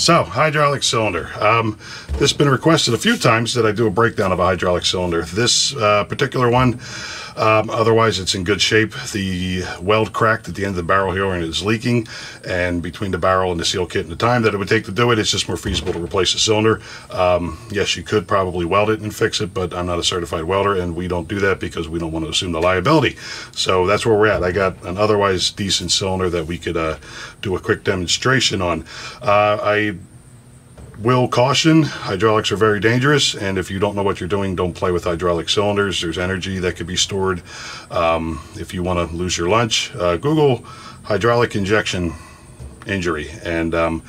So, hydraulic cylinder. Um, this has been requested a few times that I do a breakdown of a hydraulic cylinder. This uh, particular one, um, otherwise it's in good shape. The weld cracked at the end of the barrel here and it's leaking. And between the barrel and the seal kit and the time that it would take to do it, it's just more feasible to replace the cylinder. Um, yes, you could probably weld it and fix it, but I'm not a certified welder and we don't do that because we don't want to assume the liability. So that's where we're at. I got an otherwise decent cylinder that we could uh, do a quick demonstration on. Uh, I will caution. Hydraulics are very dangerous and if you don't know what you're doing don't play with hydraulic cylinders. There's energy that could be stored um, if you want to lose your lunch. Uh, google hydraulic injection injury and um,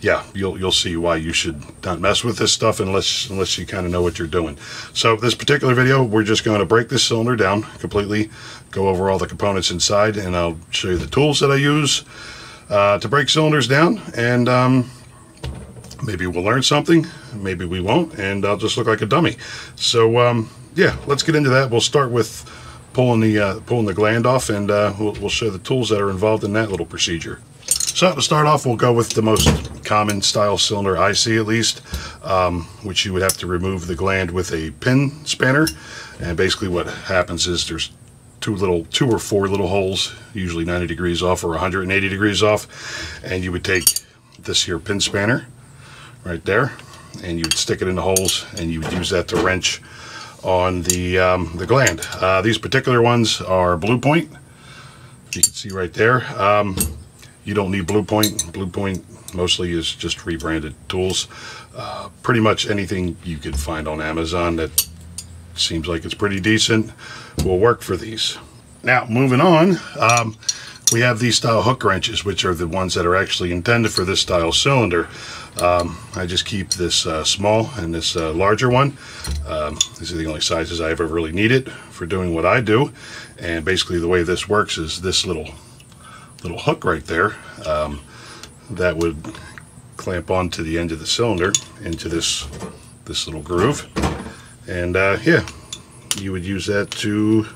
yeah you'll you'll see why you should not mess with this stuff unless unless you kind of know what you're doing. So this particular video we're just going to break this cylinder down completely go over all the components inside and I'll show you the tools that I use uh, to break cylinders down. And um, maybe we'll learn something maybe we won't and I'll just look like a dummy. So um, yeah let's get into that. We'll start with pulling the uh, pulling the gland off and uh, we'll, we'll show the tools that are involved in that little procedure. So to start off we'll go with the most common style cylinder I see at least um, which you would have to remove the gland with a pin spanner. And basically what happens is there's two little two or four little holes usually 90 degrees off or 180 degrees off and you would take this here pin spanner right there and you'd stick it in the holes and you would use that to wrench on the um, the gland. Uh, these particular ones are Blue-Point. You can see right there. Um, you don't need Blue-Point. Blue point mostly is just rebranded tools. Uh, pretty much anything you could find on Amazon that seems like it's pretty decent will work for these. Now moving on um, we have these style hook wrenches which are the ones that are actually intended for this style cylinder um, I just keep this uh, small and this uh, larger one. Um, these are the only sizes I ever really needed for doing what I do. And basically the way this works is this little little hook right there um, that would clamp onto the end of the cylinder into this this little groove. And uh, yeah, you would use that to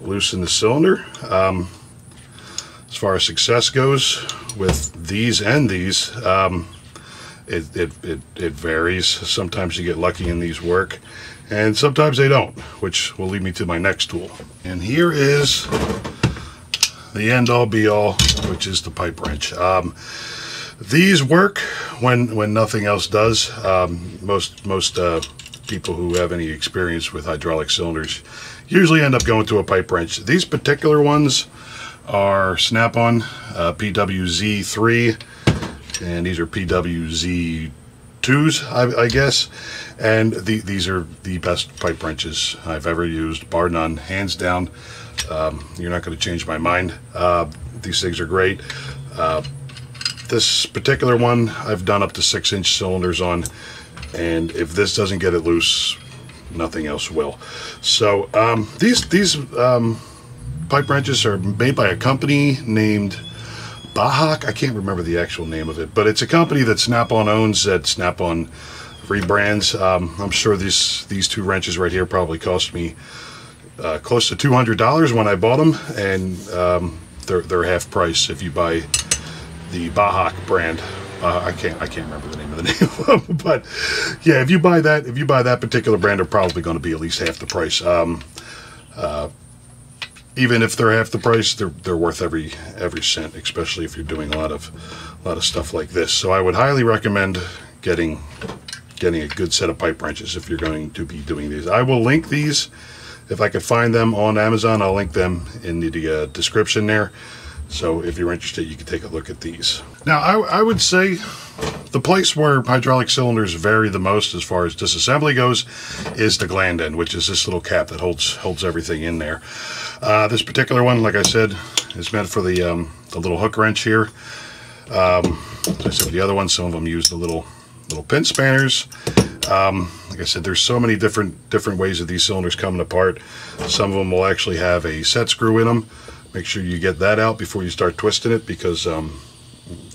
loosen the cylinder. Um, as far as success goes with these and these, um, it, it, it, it, varies. Sometimes you get lucky and these work, and sometimes they don't, which will lead me to my next tool. And here is the end-all be-all, which is the pipe wrench. Um, these work when when nothing else does. Um, most most uh, people who have any experience with hydraulic cylinders usually end up going to a pipe wrench. These particular ones are Snap-on uh, PWZ3 and these are PWZ2s I, I guess. And the, these are the best pipe wrenches I've ever used bar none hands down. Um, you're not going to change my mind. Uh, these things are great. Uh, this particular one I've done up to six inch cylinders on and if this doesn't get it loose nothing else will. So um, these these um, pipe wrenches are made by a company named Bahco. I can't remember the actual name of it, but it's a company that Snap-on owns that Snap-on rebrands. Um, I'm sure these these two wrenches right here probably cost me uh, close to $200 when I bought them, and um, they're they're half price if you buy the Bahco brand. Uh, I can't I can't remember the name of the name of them, but yeah, if you buy that if you buy that particular brand, they're probably going to be at least half the price. Um, uh, even if they're half the price, they're they're worth every every cent, especially if you're doing a lot of a lot of stuff like this. So I would highly recommend getting getting a good set of pipe wrenches if you're going to be doing these. I will link these if I could find them on Amazon. I'll link them in the uh, description there. So if you're interested, you can take a look at these. Now, I, I would say the place where hydraulic cylinders vary the most as far as disassembly goes is the gland end, which is this little cap that holds holds everything in there. Uh, this particular one, like I said, is meant for the, um, the little hook wrench here. Um, I said the other ones, some of them use the little little pin spanners. Um, like I said, there's so many different different ways of these cylinders coming apart. Some of them will actually have a set screw in them. Make sure you get that out before you start twisting it because um,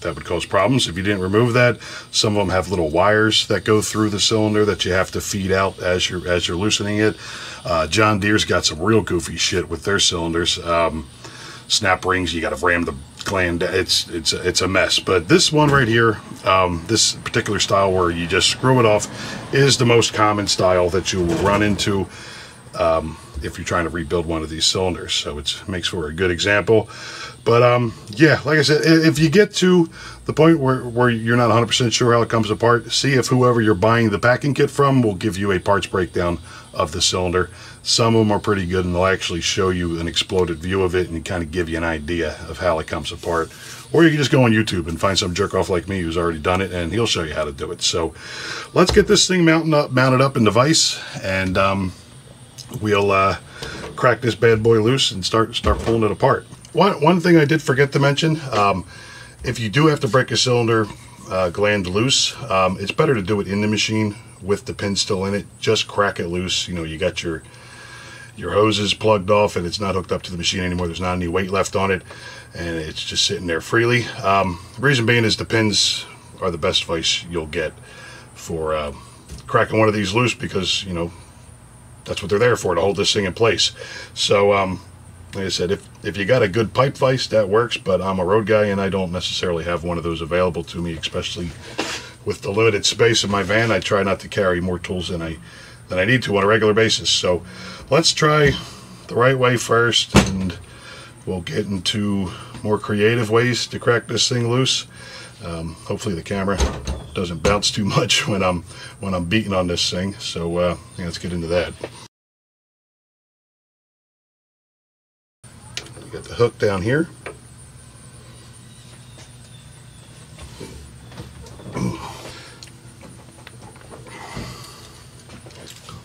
that would cause problems if you didn't remove that. Some of them have little wires that go through the cylinder that you have to feed out as you're as you're loosening it. Uh, John Deere's got some real goofy shit with their cylinders. Um, snap rings. You got to ram the gland. It's it's it's a mess. But this one right here, um, this particular style where you just screw it off, is the most common style that you will run into um, if you're trying to rebuild one of these cylinders. So it makes for a good example. But um, yeah, like I said, if you get to the point where, where you're not 100% sure how it comes apart, see if whoever you're buying the packing kit from will give you a parts breakdown of the cylinder. Some of them are pretty good and they'll actually show you an exploded view of it and kind of give you an idea of how it comes apart. Or you can just go on YouTube and find some jerk off like me who's already done it and he'll show you how to do it. So let's get this thing mounted up, mounted up in the vise and um, we'll uh, crack this bad boy loose and start start pulling it apart. One, one thing I did forget to mention, um, if you do have to break a cylinder uh, gland loose, um, it's better to do it in the machine with the pin still in it. Just crack it loose. You know, you got your your hoses plugged off and it's not hooked up to the machine anymore. There's not any weight left on it and it's just sitting there freely. Um, reason being is the pins are the best vice you'll get for uh, cracking one of these loose because, you know, that's what they're there for, to hold this thing in place. So, um, like I said, if, if you got a good pipe vise, that works, but I'm a road guy and I don't necessarily have one of those available to me, especially with the limited space in my van. I try not to carry more tools than I, than I need to on a regular basis. So let's try the right way first and we'll get into more creative ways to crack this thing loose. Um, hopefully the camera doesn't bounce too much when I'm when I'm beating on this thing. So uh, yeah, let's get into that. We got the hook down here.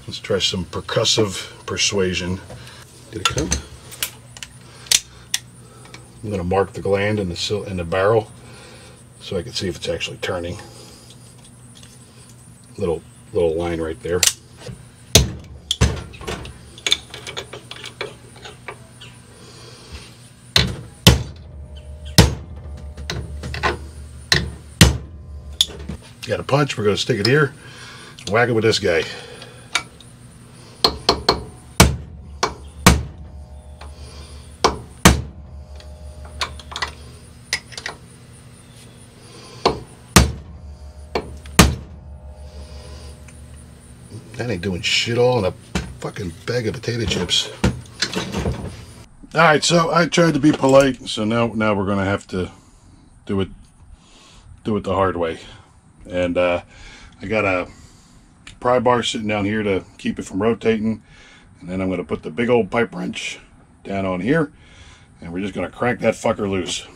Let's try some percussive persuasion. Did it come? I'm going to mark the gland in the in the barrel so I can see if it's actually turning. Little little line right there. Got a punch, we're going to stick it here, whack it with this guy. That ain't doing shit all in a fucking bag of potato chips. All right, so I tried to be polite, so now now we're gonna have to do it do it the hard way. And uh, I got a pry bar sitting down here to keep it from rotating, and then I'm gonna put the big old pipe wrench down on here, and we're just gonna crank that fucker loose.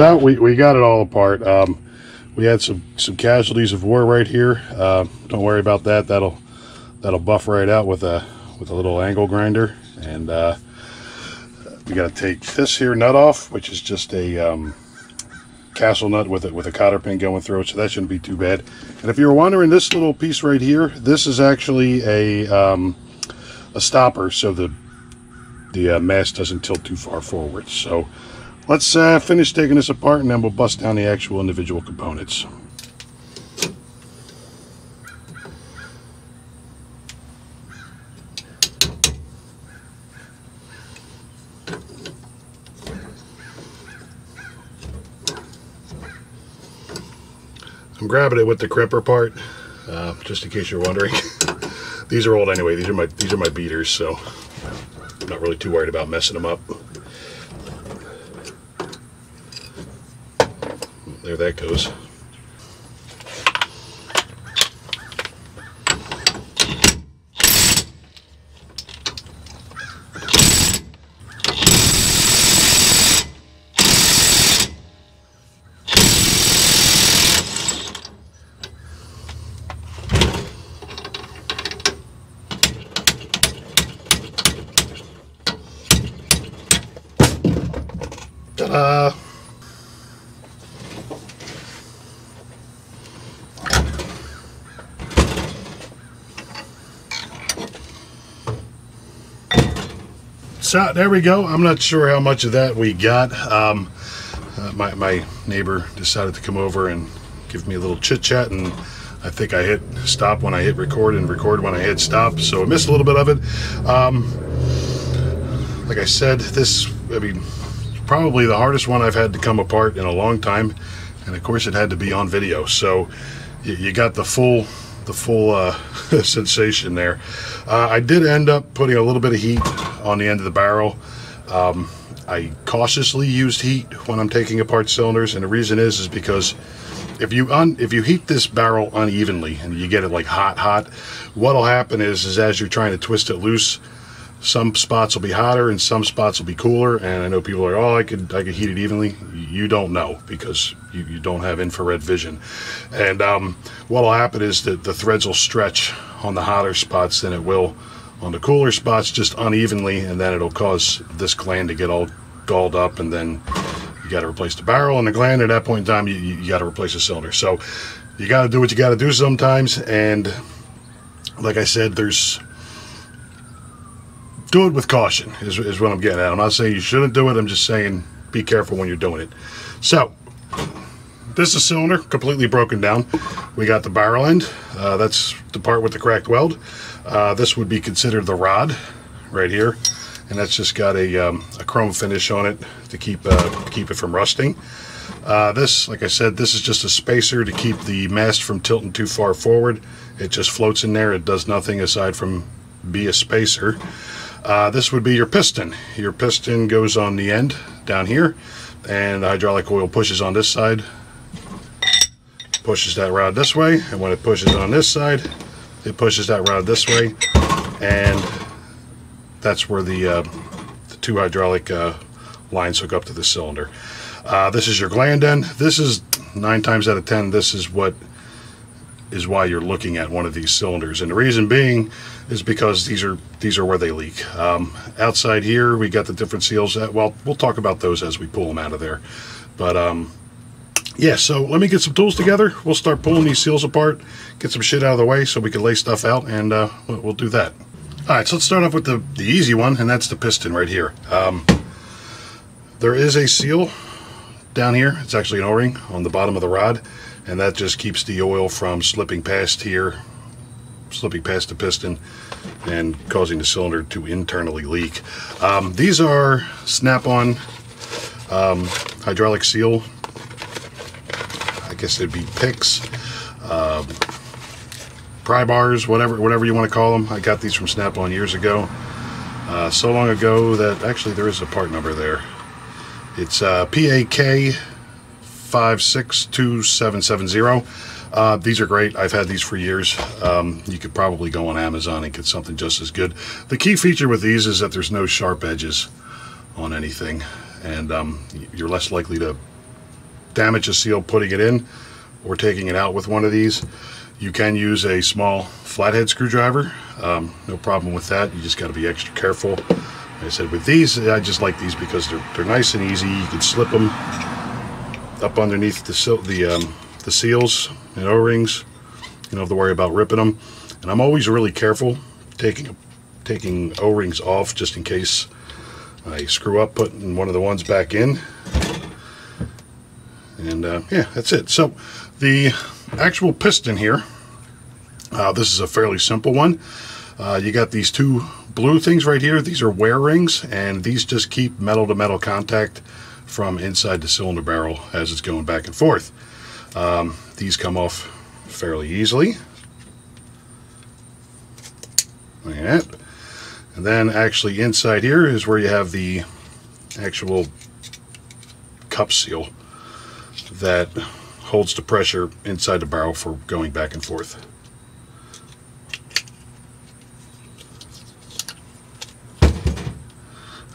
So we, we got it all apart. Um, we had some some casualties of war right here. Uh, don't worry about that. That'll that'll buff right out with a with a little angle grinder. And uh, we got to take this here nut off, which is just a um, castle nut with it with a cotter pin going through it. So that shouldn't be too bad. And if you're wondering, this little piece right here, this is actually a um, a stopper, so the the uh, mast doesn't tilt too far forward. So Let's uh, finish taking this apart and then we'll bust down the actual individual components. I'm grabbing it with the crimper part, uh, just in case you're wondering. these are old anyway. These are my these are my beaters, so I'm not really too worried about messing them up. There that goes. So there we go. I'm not sure how much of that we got. Um, uh, my, my neighbor decided to come over and give me a little chit chat and I think I hit stop when I hit record and record when I hit stop so I missed a little bit of it um, like I said this I mean probably the hardest one I've had to come apart in a long time and of course it had to be on video so you, got the full the full uh, sensation there uh, I did end up putting a little bit of heat on the end of the barrel um, I cautiously used heat when I'm taking apart cylinders, and the reason is is because if you un, if you heat this barrel unevenly and you get it like hot hot, what'll happen is is as you're trying to twist it loose, some spots will be hotter and some spots will be cooler. And I know people are, oh, I could I could heat it evenly. You don't know because you, you don't have infrared vision. And um, what'll happen is that the threads will stretch on the hotter spots than it will on the cooler spots just unevenly and then it'll cause this gland to get all galled up and then you got to replace the barrel and the gland. At that point in time you, you got to replace the cylinder. So you got to do what you got to do sometimes and like I said there's do it with caution is, is what I'm getting at. I'm not saying you shouldn't do it I'm just saying be careful when you're doing it. So this is cylinder completely broken down. We got the barrel end uh, that's the part with the cracked weld uh, this would be considered the rod right here. And that's just got a, um, a chrome finish on it to keep, uh, keep it from rusting. Uh, this, like I said, this is just a spacer to keep the mast from tilting too far forward. It just floats in there. It does nothing aside from be a spacer. Uh, this would be your piston. Your piston goes on the end down here and the hydraulic oil pushes on this side, pushes that rod this way, and when it pushes on this side, it pushes that rod this way and that's where the, uh, the two hydraulic uh, lines hook up to the cylinder. Uh, this is your gland end. This is nine times out of ten this is what is why you're looking at one of these cylinders and the reason being is because these are these are where they leak um, outside here we got the different seals that well we'll talk about those as we pull them out of there but um, yeah, so let me get some tools together. We'll start pulling these seals apart, get some shit out of the way so we can lay stuff out, and uh, we'll do that. All right, so let's start off with the, the easy one, and that's the piston right here. Um, there is a seal down here. It's actually an O-ring on the bottom of the rod, and that just keeps the oil from slipping past here, slipping past the piston, and causing the cylinder to internally leak. Um, these are Snap-on um, hydraulic seal guess it'd be picks, um, pry bars, whatever whatever you want to call them. I got these from Snap-on years ago. Uh, so long ago that actually there is a part number there. It's uh, PAK 562770. Uh, these are great. I've had these for years. Um, you could probably go on Amazon and get something just as good. The key feature with these is that there's no sharp edges on anything and um, you're less likely to damage a seal putting it in or taking it out with one of these. You can use a small flathead screwdriver. Um, no problem with that. You just got to be extra careful. Like I said, with these, I just like these because they're, they're nice and easy. You can slip them up underneath the, the, um, the seals and O-rings. You don't have to worry about ripping them. And I'm always really careful taking, taking O-rings off just in case I screw up putting one of the ones back in and uh, yeah, that's it. So the actual piston here, uh, this is a fairly simple one. Uh, you got these two blue things right here. These are wear rings, and these just keep metal to metal contact from inside the cylinder barrel as it's going back and forth. Um, these come off fairly easily. Like that. And then actually inside here is where you have the actual cup seal that holds the pressure inside the barrel for going back and forth.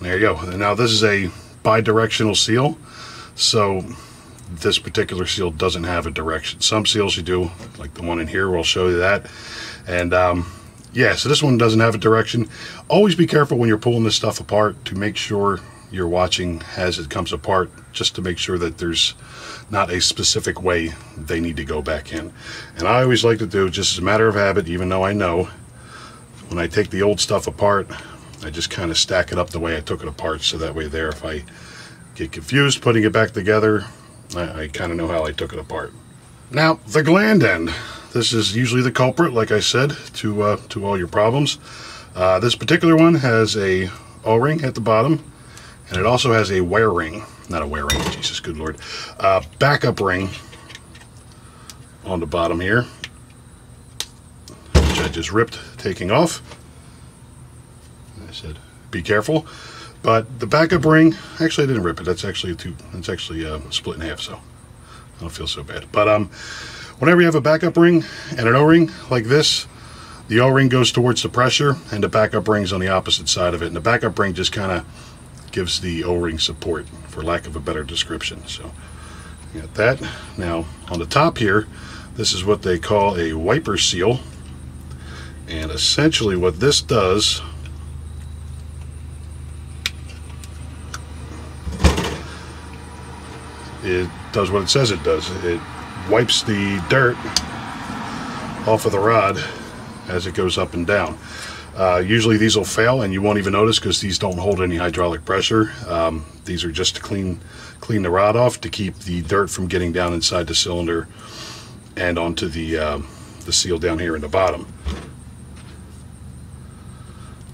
There you go. And now this is a bi-directional seal, so this particular seal doesn't have a direction. Some seals you do, like the one in here, we'll show you that. And um, yeah, so this one doesn't have a direction. Always be careful when you're pulling this stuff apart to make sure you're watching as it comes apart just to make sure that there's not a specific way they need to go back in. And I always like to do, just as a matter of habit, even though I know, when I take the old stuff apart, I just kind of stack it up the way I took it apart so that way there, if I get confused putting it back together, I, I kind of know how I took it apart. Now, the gland end. This is usually the culprit, like I said, to, uh, to all your problems. Uh, this particular one has a O-ring at the bottom, and it also has a wear ring. Not a wear ring, Jesus, good lord. Uh, backup ring on the bottom here, which I just ripped, taking off. I said, be careful. But the backup ring, actually I didn't rip it. That's actually two. That's actually uh, split in half, so I don't feel so bad. But um, whenever you have a backup ring and an O-ring like this, the O-ring goes towards the pressure and the backup ring's on the opposite side of it. And the backup ring just kind of gives the O-ring support, for lack of a better description. So got that. Now on the top here, this is what they call a wiper seal. And essentially what this does it does what it says it does. It wipes the dirt off of the rod as it goes up and down. Uh, usually these will fail and you won't even notice because these don't hold any hydraulic pressure. Um, these are just to clean, clean the rod off to keep the dirt from getting down inside the cylinder and onto the, uh, the seal down here in the bottom.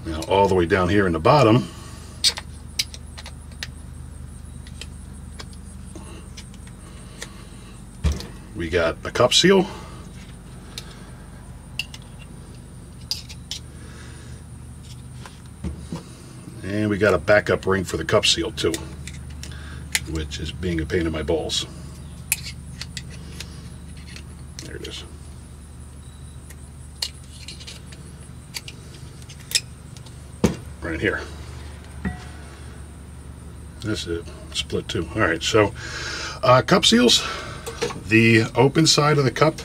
Now all the way down here in the bottom, we got a cup seal And we got a backup ring for the cup seal too, which is being a pain in my balls. There it is. Right here. That's it. Split too. All right, so uh, cup seals. The open side of the cup,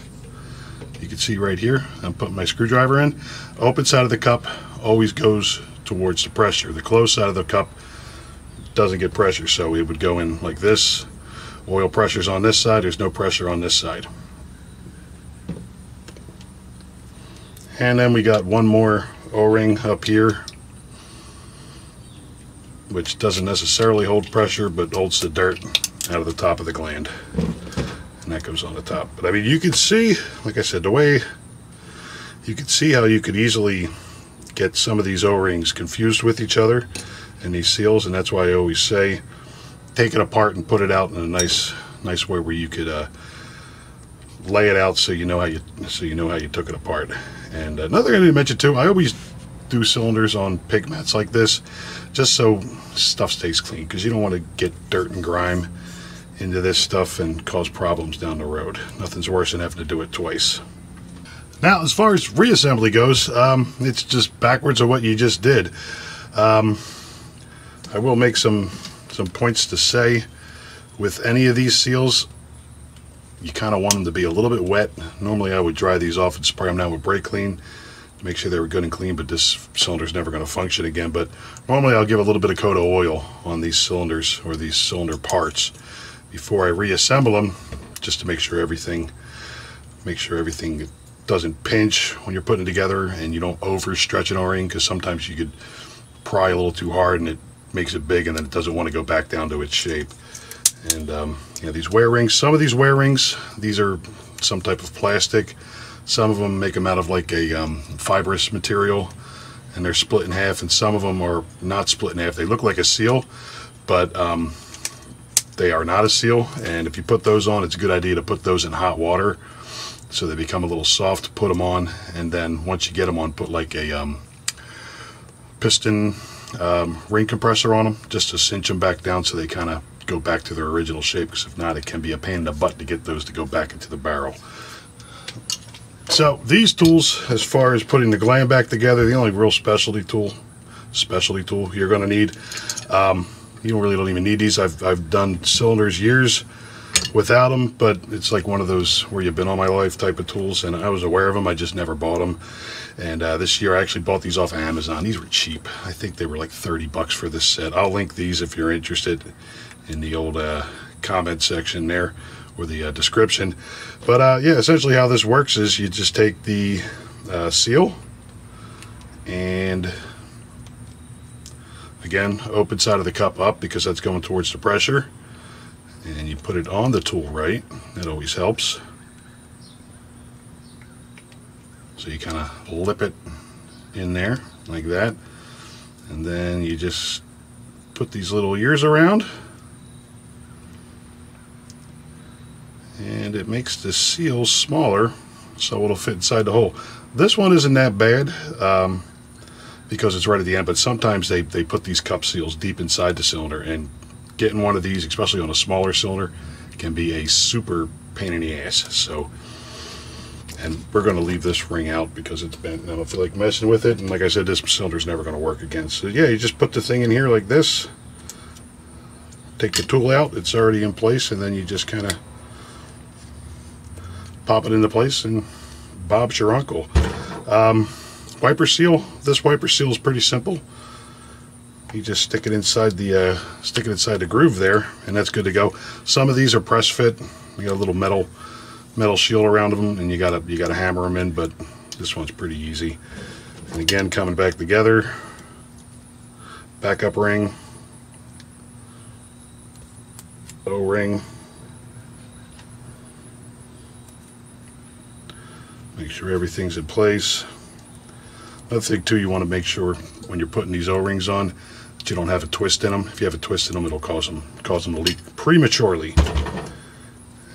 you can see right here, I'm putting my screwdriver in. Open side of the cup always goes towards the pressure. The closed side of the cup doesn't get pressure, so it would go in like this. Oil pressure's on this side, there's no pressure on this side. And then we got one more O-ring up here, which doesn't necessarily hold pressure, but holds the dirt out of the top of the gland. And that goes on the top. But I mean, you can see, like I said, the way you can see how you could easily get some of these O-rings confused with each other and these seals and that's why I always say take it apart and put it out in a nice nice way where you could uh, lay it out so you know how you so you know how you took it apart. And another thing I didn't mention too I always do cylinders on pig mats like this just so stuff stays clean because you don't want to get dirt and grime into this stuff and cause problems down the road. Nothing's worse than having to do it twice now, as far as reassembly goes, um, it's just backwards of what you just did. Um, I will make some some points to say with any of these seals, you kind of want them to be a little bit wet. Normally I would dry these off and spray them down with brake clean to make sure they were good and clean, but this cylinder is never going to function again. But normally I'll give a little bit of coat of oil on these cylinders or these cylinder parts before I reassemble them just to make sure everything make sure everything doesn't pinch when you're putting it together and you don't overstretch an o-ring because sometimes you could pry a little too hard and it makes it big and then it doesn't want to go back down to its shape. And um, you know these wear rings some of these wear rings these are some type of plastic. Some of them make them out of like a um, fibrous material and they're split in half and some of them are not split in half. They look like a seal but um, they are not a seal. And if you put those on it's a good idea to put those in hot water so they become a little soft put them on and then once you get them on put like a um, piston um, ring compressor on them just to cinch them back down so they kind of go back to their original shape because if not it can be a pain in the butt to get those to go back into the barrel. So these tools as far as putting the gland back together the only real specialty tool specialty tool you're going to need um, you don't really don't even need these. I've, I've done cylinders years without them, but it's like one of those where you've been all my life type of tools, and I was aware of them. I just never bought them. And uh, this year I actually bought these off of Amazon. These were cheap. I think they were like 30 bucks for this set. I'll link these if you're interested in the old uh, comment section there or the uh, description. But uh, yeah, essentially how this works is you just take the uh, seal and again, open side of the cup up because that's going towards the pressure. And you put it on the tool right. That always helps. So you kind of lip it in there like that. And then you just put these little ears around. And it makes the seal smaller so it'll fit inside the hole. This one isn't that bad um, because it's right at the end, but sometimes they, they put these cup seals deep inside the cylinder and getting one of these, especially on a smaller cylinder, can be a super pain in the ass. So. And we're going to leave this ring out because it's bent and I don't feel like messing with it and like I said this cylinder's never going to work again. So yeah you just put the thing in here like this. Take the tool out it's already in place and then you just kind of pop it into place and Bob's your uncle. Um, wiper seal this wiper seal is pretty simple you just stick it inside the uh, stick it inside the groove there and that's good to go. Some of these are press fit. You got a little metal metal shield around them and you gotta you gotta hammer them in but this one's pretty easy. And again coming back together. Backup ring. O-ring make sure everything's in place. Another thing too you want to make sure when you're putting these o-rings on that you don't have a twist in them if you have a twist in them it'll cause them cause them to leak prematurely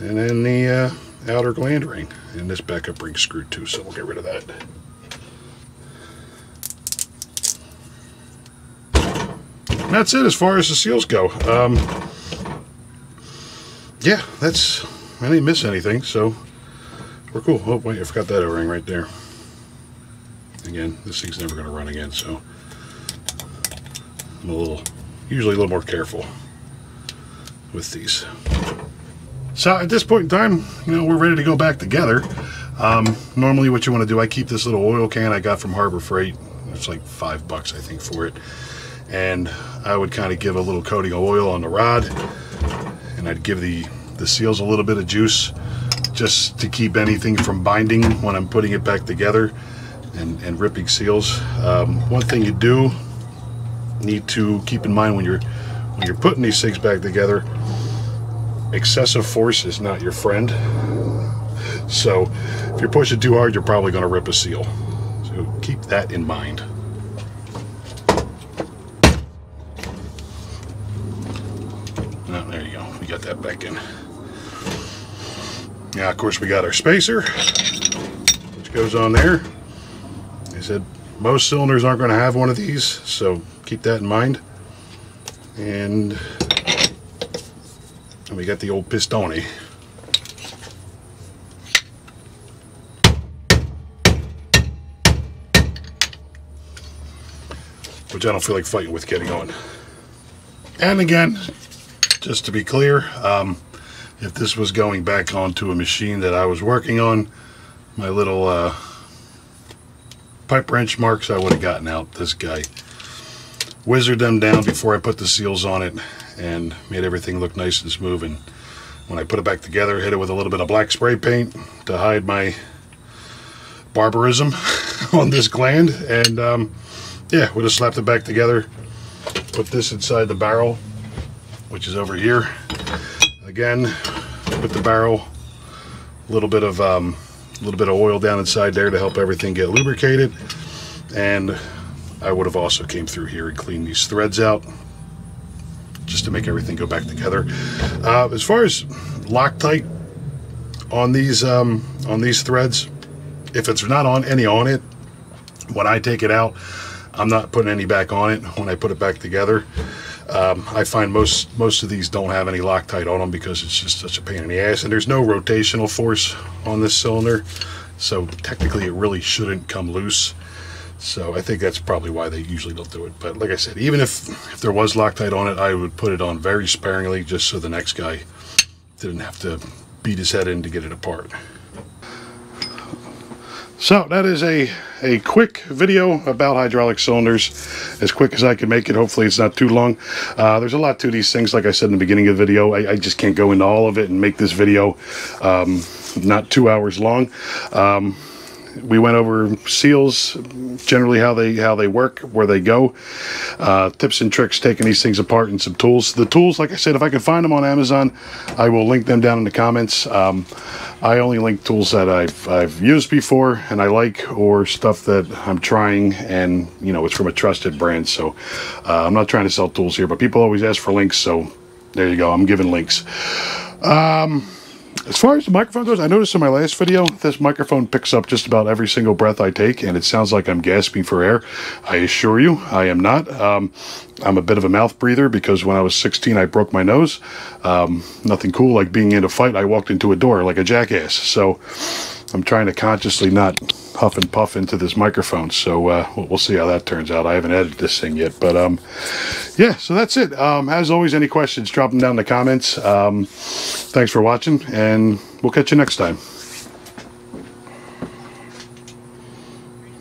and then the uh, outer gland ring. And this backup ring screwed too, so we'll get rid of that. And that's it as far as the seals go. Um, yeah, that's, I didn't miss anything, so we're cool. Oh, wait, I forgot that O-ring right there. Again, this thing's never going to run again, so I'm a little, usually a little more careful with these. So at this point in time, you know, we're ready to go back together. Um, normally what you want to do, I keep this little oil can I got from Harbor Freight. It's like five bucks, I think, for it. And I would kind of give a little coating of oil on the rod. And I'd give the, the seals a little bit of juice just to keep anything from binding when I'm putting it back together and, and ripping seals. Um, one thing you do need to keep in mind when you're when you're putting these things back together excessive force is not your friend. So if you're pushing too hard, you're probably going to rip a seal. So keep that in mind. Oh, there you go. We got that back in. Now, of course, we got our spacer, which goes on there. I said most cylinders aren't going to have one of these, so keep that in mind. And and we got the old pistone. Which I don't feel like fighting with getting on. And again, just to be clear, um, if this was going back onto a machine that I was working on, my little uh, pipe wrench marks I would have gotten out. This guy wizard them down before I put the seals on it and made everything look nice and smooth. And when I put it back together, hit it with a little bit of black spray paint to hide my barbarism on this gland. And um, yeah, we just slapped it back together. Put this inside the barrel, which is over here. Again, put the barrel, a little bit of um, a little bit of oil down inside there to help everything get lubricated. And I would have also came through here and cleaned these threads out just to make everything go back together. Uh, as far as Loctite on these um, on these threads, if it's not on any on it, when I take it out, I'm not putting any back on it when I put it back together. Um, I find most most of these don't have any Loctite on them because it's just such a pain in the ass, and there's no rotational force on this cylinder, so technically it really shouldn't come loose. So I think that's probably why they usually don't do it. But like I said, even if, if there was Loctite on it, I would put it on very sparingly just so the next guy didn't have to beat his head in to get it apart. So that is a, a quick video about hydraulic cylinders, as quick as I can make it. Hopefully it's not too long. Uh, there's a lot to these things, like I said in the beginning of the video. I, I just can't go into all of it and make this video um, not two hours long. Um, we went over seals, generally how they how they work, where they go, uh, tips and tricks taking these things apart, and some tools. The tools, like I said, if I can find them on Amazon, I will link them down in the comments. Um, I only link tools that I've I've used before and I like, or stuff that I'm trying, and you know it's from a trusted brand. So uh, I'm not trying to sell tools here, but people always ask for links, so there you go. I'm giving links. Um, as far as the microphone goes, I noticed in my last video, this microphone picks up just about every single breath I take, and it sounds like I'm gasping for air. I assure you, I am not. Um, I'm a bit of a mouth breather because when I was 16, I broke my nose. Um, nothing cool like being in a fight. I walked into a door like a jackass. So I'm trying to consciously not huff and puff into this microphone. So uh, we'll see how that turns out. I haven't edited this thing yet, but um, yeah. So that's it. Um, as always, any questions, drop them down in the comments. Um, thanks for watching, and we'll catch you next time.